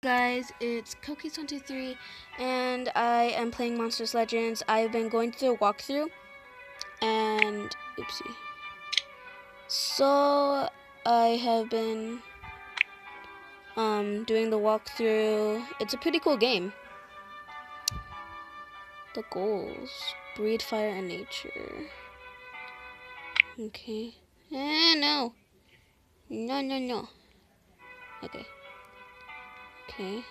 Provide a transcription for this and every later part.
guys, it's Koki23 and I am playing Monsters Legends. I've been going through the walkthrough and oopsie. So I have been um, doing the walkthrough. It's a pretty cool game. The goals. Breed fire and nature. Okay. Eh, no. No, no, no. Okay. Okay.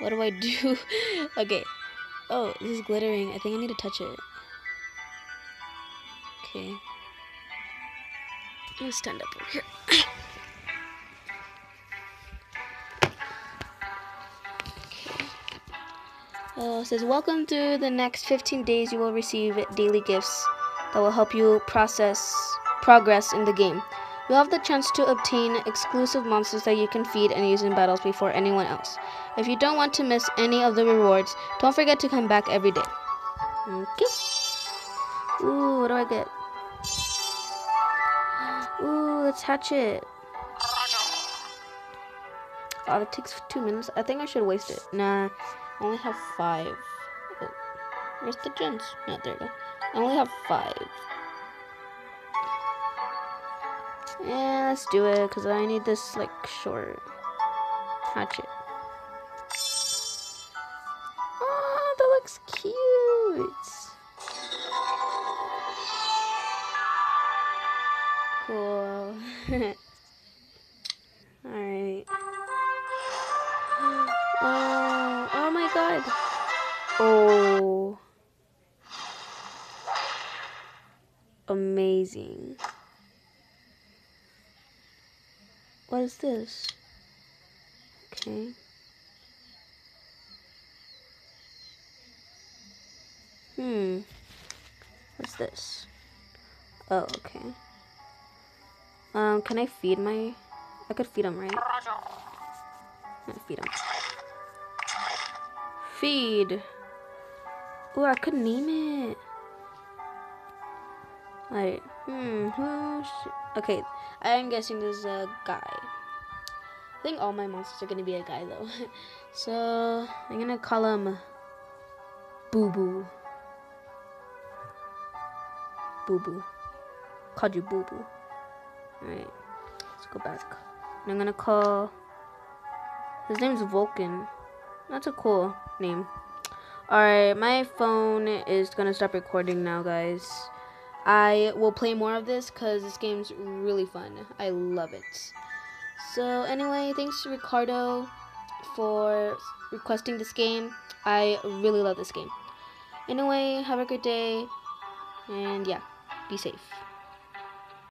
What do I do? okay. Oh, this is glittering. I think I need to touch it. Okay. Let me stand up over here. okay. Uh, says, welcome to the next 15 days you will receive daily gifts that will help you process progress in the game. You have the chance to obtain exclusive monsters that you can feed and use in battles before anyone else. If you don't want to miss any of the rewards, don't forget to come back every day. Okay. Ooh, what do I get? Ooh, let's hatch it. Oh, it takes two minutes. I think I should waste it. Nah, I only have five. Oh, where's the gems? No, there we go. I only have five. Yeah, let's do it, because I need this, like, short hatchet. Oh, that looks cute! Cool. Alright. Oh, oh my god! Oh. Amazing. What is this? Okay. Hmm. What's this? Oh, okay. Um, can I feed my... I could feed him, right? I feed him. Feed! Oh, I could name it. Alright. Hmm. Okay. I'm guessing this is a guy. I think all my monsters are gonna be a guy though. so I'm gonna call him Boo Boo. Boo Boo. Called you Boo Boo. Alright. Let's go back. And I'm gonna call his name's Vulcan. That's a cool name. Alright, my phone is gonna stop recording now, guys. I will play more of this because this game's really fun. I love it. So anyway, thanks to Ricardo for requesting this game. I really love this game. Anyway, have a good day. And yeah, be safe.